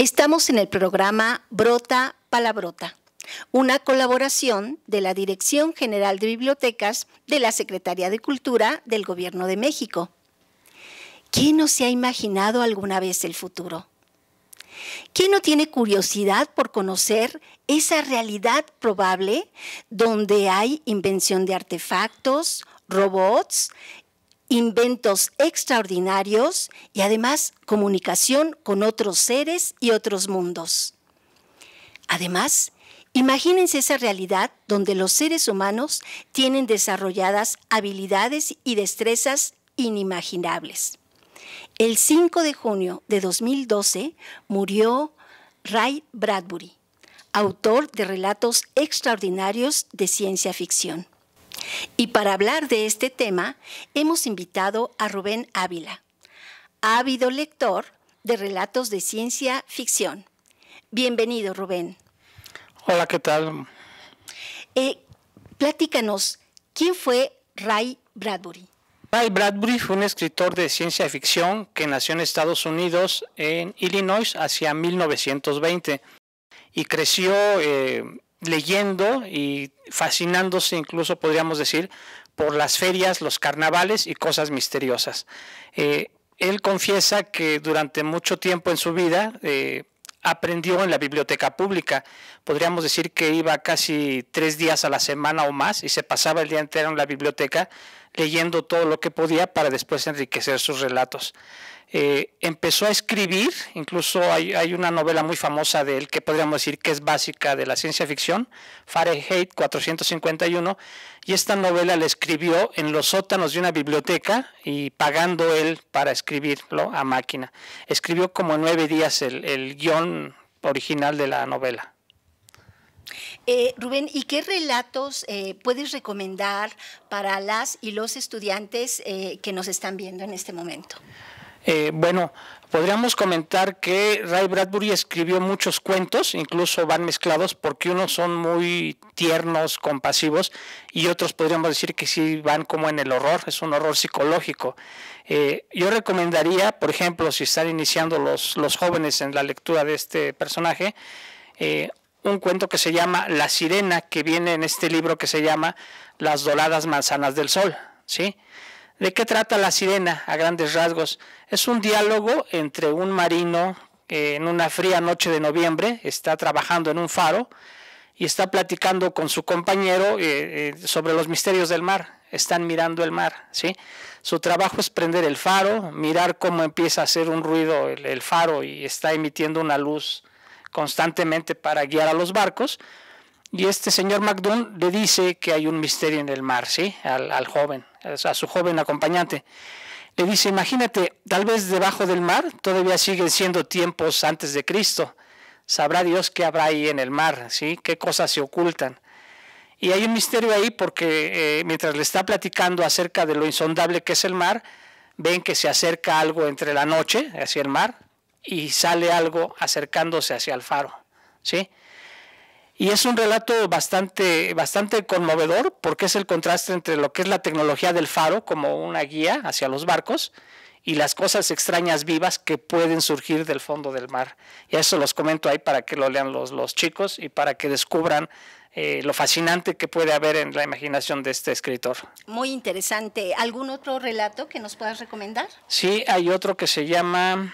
Estamos en el programa Brota Palabrota, una colaboración de la Dirección General de Bibliotecas de la Secretaría de Cultura del Gobierno de México. ¿Quién no se ha imaginado alguna vez el futuro? ¿Quién no tiene curiosidad por conocer esa realidad probable donde hay invención de artefactos, robots, inventos extraordinarios y además comunicación con otros seres y otros mundos? Además, imagínense esa realidad donde los seres humanos tienen desarrolladas habilidades y destrezas inimaginables. El 5 de junio de 2012 murió Ray Bradbury, autor de relatos extraordinarios de ciencia ficción. Y para hablar de este tema, hemos invitado a Rubén Ávila, ávido lector de relatos de ciencia ficción. Bienvenido, Rubén. Hola, ¿qué tal? Eh, platícanos, ¿quién fue Ray Bradbury? Ray Bradbury fue un escritor de ciencia ficción que nació en Estados Unidos, en Illinois, hacia 1920 y creció eh, leyendo y fascinándose, incluso podríamos decir, por las ferias, los carnavales y cosas misteriosas. Eh, él confiesa que durante mucho tiempo en su vida eh, aprendió en la biblioteca pública. Podríamos decir que iba casi tres días a la semana o más y se pasaba el día entero en la biblioteca leyendo todo lo que podía para después enriquecer sus relatos. Eh, empezó a escribir, incluso hay, una novela muy famosa de él que podríamos decir que es básica de la ciencia ficción, Fahrenheit 451, y esta novela la escribió en los sótanos de una biblioteca y pagando él para escribirlo a máquina. Escribió como nueve días el, el guion original de la novela. Eh, Rubén, ¿y qué relatos eh, puedes recomendar para las y los estudiantes eh, que nos están viendo en este momento? bueno, podríamos comentar que Ray Bradbury escribió muchos cuentos, incluso van mezclados porque unos son muy tiernos, compasivos, y otros podríamos decir que sí van como en el horror, es un horror psicológico. yo recomendaría, por ejemplo, si están iniciando los, los jóvenes en la lectura de este personaje, un cuento que se llama La sirena, que viene en este libro que se llama Las doradas manzanas del sol, ¿sí? ¿De qué trata La sirena a grandes rasgos? Es un diálogo entre un marino que en una fría noche de noviembre está trabajando en un faro y está platicando con su compañero eh, eh, sobre los misterios del mar. Están mirando el mar, ¿sí? Su trabajo es prender el faro, mirar cómo empieza a hacer un ruido el faro y está emitiendo una luz constantemente para guiar a los barcos. Y este señor McDoon le dice que hay un misterio en el mar, ¿sí? Al, joven, a su joven acompañante. Le dice, imagínate, tal vez debajo del mar todavía siguen siendo tiempos antes de Cristo. Sabrá Dios qué habrá ahí en el mar, ¿sí? Qué cosas se ocultan. Y hay un misterio ahí porque eh, mientras le está platicando acerca de lo insondable que es el mar, ven que se acerca algo entre la noche hacia el mar, y sale algo acercándose hacia el faro, ¿sí? Y es un relato bastante, bastante conmovedor porque es el contraste entre lo que es la tecnología del faro como una guía hacia los barcos y las cosas extrañas vivas que pueden surgir del fondo del mar. Y eso los comento ahí para que lo lean los, los chicos y para que descubran eh, lo fascinante que puede haber en la imaginación de este escritor. Muy interesante. ¿Algún otro relato que nos puedas recomendar? Sí, hay otro que se llama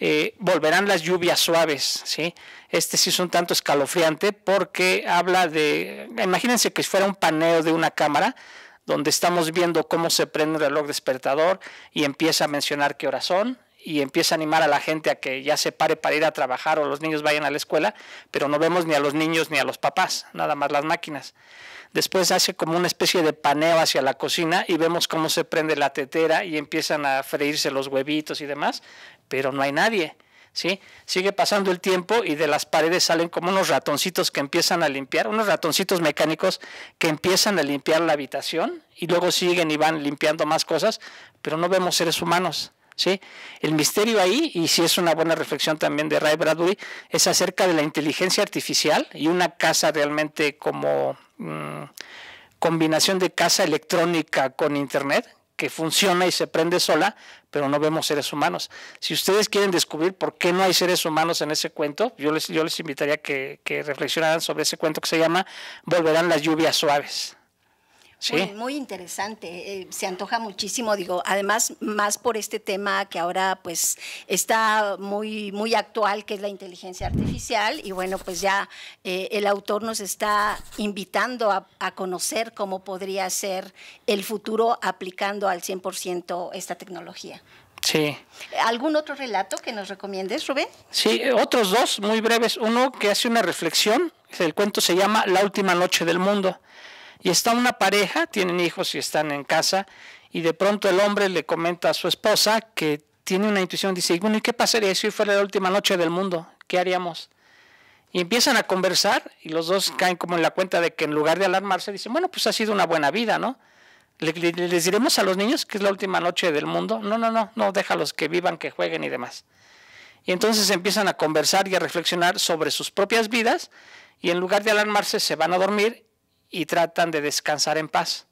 eh, volverán las lluvias suaves, ¿sí? Este sí es un tanto escalofriante porque habla de, imagínense que fuera un paneo de una cámara donde estamos viendo cómo se prende el reloj despertador y empieza a mencionar qué horas son y empieza a animar a la gente a que ya se pare para ir a trabajar o los niños vayan a la escuela, pero no vemos ni a los niños ni a los papás, nada más las máquinas. Después hace como una especie de paneo hacia la cocina y vemos cómo se prende la tetera y empiezan a freírse los huevitos y demás, pero no hay nadie. ¿Sí? Sigue pasando el tiempo y de las paredes salen como unos ratoncitos que empiezan a limpiar, unos ratoncitos mecánicos que empiezan a limpiar la habitación y luego siguen y van limpiando más cosas, pero no vemos seres humanos. ¿Sí? El misterio ahí, y si es una buena reflexión también de Ray Bradbury, es acerca de la inteligencia artificial y una casa realmente como mm, combinación de casa electrónica con internet que funciona y se prende sola, pero no vemos seres humanos. Si ustedes quieren descubrir por qué no hay seres humanos en ese cuento, yo les, yo les invitaría que, que reflexionaran sobre ese cuento que se llama Volverán las lluvias suaves. Muy, interesante, eh, se antoja muchísimo, digo, además más por este tema que ahora pues está muy, muy actual, que es la inteligencia artificial, y bueno, pues ya eh, el autor nos está invitando a, conocer cómo podría ser el futuro aplicando al 100% esta tecnología. Sí. ¿Algún otro relato que nos recomiendes, Rubén? Sí, otros dos muy breves. Uno que hace una reflexión, el cuento se llama La última noche del mundo. Y está una pareja, tienen hijos y están en casa, y de pronto el hombre le comenta a su esposa que tiene una intuición, dice, bueno, ¿y qué pasaría si fuera la última noche del mundo? ¿Qué haríamos? Y empiezan a conversar y los dos caen como en la cuenta de que en lugar de alarmarse, dicen, bueno, pues ha sido una buena vida, ¿no? ¿Les diremos a los niños que es la última noche del mundo? No, no, no, no, déjalos que vivan, que jueguen y demás. Y entonces empiezan a conversar y a reflexionar sobre sus propias vidas y en lugar de alarmarse se van a dormir y tratan de descansar en paz.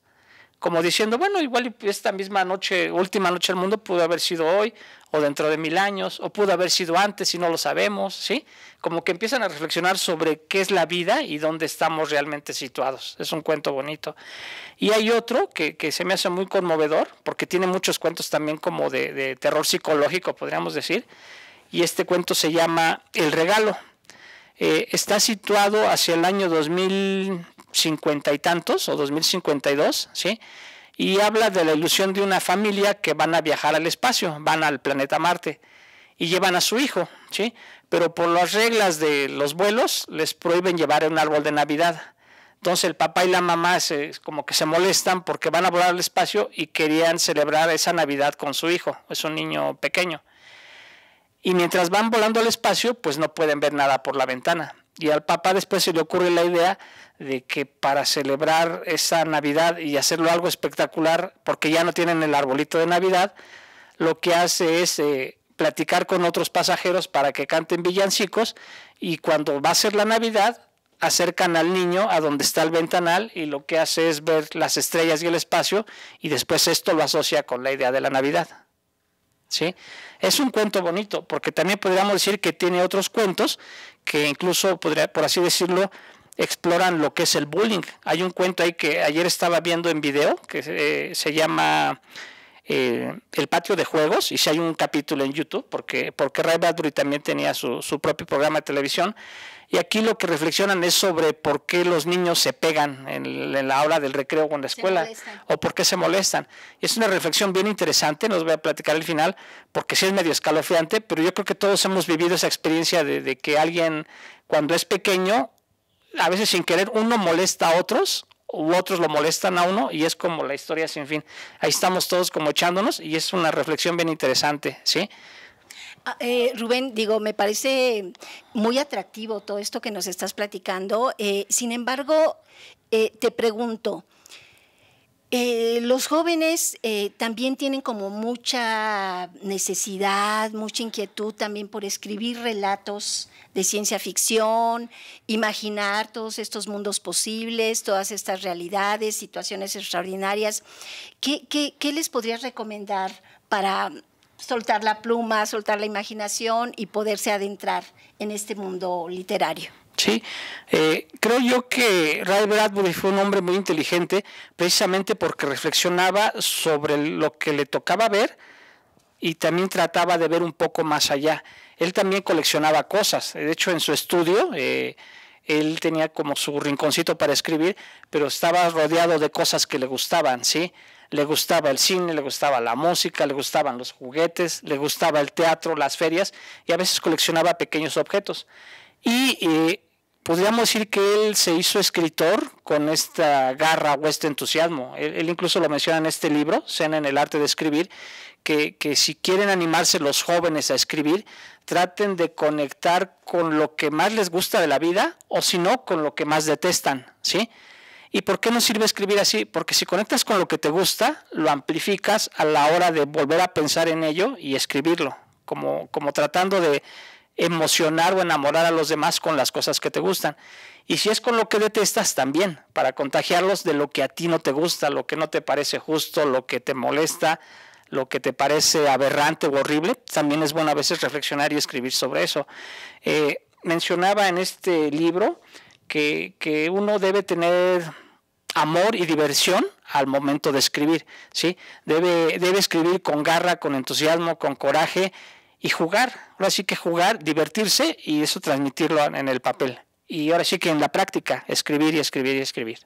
Como diciendo, bueno, igual esta misma noche, última noche del mundo, pudo haber sido hoy, o dentro de mil años, o pudo haber sido antes y no lo sabemos, ¿sí? Como que empiezan a reflexionar sobre qué es la vida y dónde estamos realmente situados. Es un cuento bonito. Y hay otro que, que se me hace muy conmovedor, porque tiene muchos cuentos también como de, terror psicológico, podríamos decir, y este cuento se llama El regalo. Eh, está situado hacia el año 2050 y tantos, o 2052, ¿sí? Y habla de la ilusión de una familia que van a viajar al espacio, van al planeta Marte y llevan a su hijo, ¿sí? Pero por las reglas de los vuelos les prohíben llevar un árbol de Navidad. Entonces el papá y la mamá se, como que se molestan porque van a volar al espacio y querían celebrar esa Navidad con su hijo, es un niño pequeño. Y mientras van volando al espacio, pues no pueden ver nada por la ventana. Y al papá después se le ocurre la idea de que para celebrar esa Navidad y hacerlo algo espectacular, porque ya no tienen el arbolito de Navidad, lo que hace es eh, platicar con otros pasajeros para que canten villancicos y cuando va a ser la Navidad, acercan al niño a donde está el ventanal y lo que hace es ver las estrellas y el espacio y después esto lo asocia con la idea de la Navidad. ¿Sí? Es un cuento bonito, porque también podríamos decir que tiene otros cuentos que incluso, podría, por así decirlo, exploran lo que es el bullying. Hay un cuento ahí que ayer estaba viendo en video que se, se llama eh, El patio de juegos, y si hay un capítulo en YouTube, porque, porque Ray Bradbury también tenía su, su propio programa de televisión, y aquí lo que reflexionan es sobre por qué los niños se pegan en, la hora del recreo o en la escuela, o por qué se molestan. es una reflexión bien interesante, nos voy a platicar al final, porque sí es medio escalofriante, pero yo creo que todos hemos vivido esa experiencia de, de que alguien, cuando es pequeño, a veces sin querer, uno molesta a otros u otros lo molestan a uno y es como la historia sin fin. Ahí estamos todos como echándonos y es una reflexión bien interesante, ¿sí? Ah, eh, Rubén, digo, me parece muy atractivo todo esto que nos estás platicando. Eh, sin embargo, eh, te pregunto, los jóvenes también tienen como mucha necesidad, mucha inquietud también por escribir relatos de ciencia ficción, imaginar todos estos mundos posibles, todas estas realidades, situaciones extraordinarias. ¿Qué, qué les podrías recomendar para soltar la pluma, soltar la imaginación y poderse adentrar en este mundo literario. Sí, eh, creo yo que Ray Bradbury fue un hombre muy inteligente precisamente porque reflexionaba sobre lo que le tocaba ver y también trataba de ver un poco más allá. Él también coleccionaba cosas, de hecho en su estudio eh, él tenía como su rinconcito para escribir, pero estaba rodeado de cosas que le gustaban, ¿sí? le gustaba el cine, le gustaba la música, le gustaban los juguetes, le gustaba el teatro, las ferias y a veces coleccionaba pequeños objetos. Y eh, podríamos decir que él se hizo escritor con esta garra o este entusiasmo. Él, incluso lo menciona en este libro, Cena en el arte de escribir, que, que, si quieren animarse los jóvenes a escribir, traten de conectar con lo que más les gusta de la vida o si no, con lo que más detestan, ¿sí? ¿Y por qué nos sirve escribir así? Porque si conectas con lo que te gusta, lo amplificas a la hora de volver a pensar en ello y escribirlo, como, como tratando de emocionar o enamorar a los demás con las cosas que te gustan. Y si es con lo que detestas, también, para contagiarlos de lo que a ti no te gusta, lo que no te parece justo, lo que te molesta, lo que te parece aberrante o horrible, también es bueno a veces reflexionar y escribir sobre eso. Eh, mencionaba en este libro que, que, uno debe tener amor y diversión al momento de escribir, ¿sí? Debe, debe escribir con garra, con entusiasmo, con coraje y jugar, ahora sí que jugar, divertirse y eso transmitirlo en el papel. Y ahora sí que en la práctica, escribir y escribir y escribir.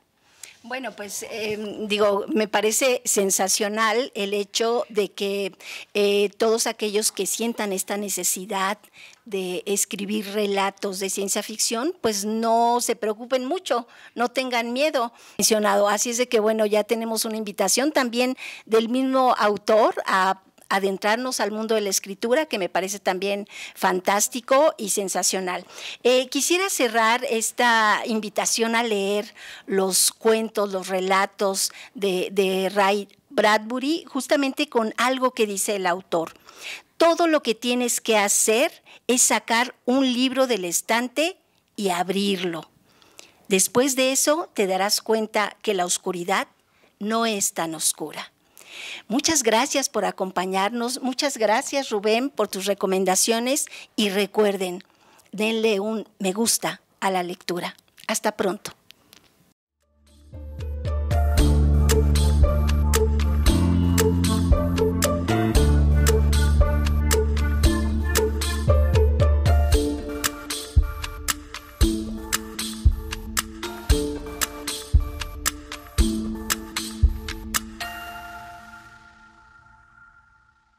Bueno, pues em, digo, me parece sensacional el hecho de que eh, todos aquellos que sientan esta necesidad de escribir relatos de ciencia ficción, pues no se preocupen mucho, no tengan miedo. Mencionado, así es de que bueno, ya tenemos una invitación también del mismo autor a adentrarnos al mundo de la escritura, que me parece también fantástico y sensacional. Eh, quisiera cerrar esta invitación a leer los cuentos, los relatos de, de Ray Bradbury, justamente con algo que dice el autor. Todo lo que tienes que hacer es sacar un libro del estante y abrirlo. Después de eso te darás cuenta que la oscuridad no es tan oscura. Muchas gracias por acompañarnos, muchas gracias Rubén por tus recomendaciones y recuerden, denle un me gusta a la lectura. Hasta pronto.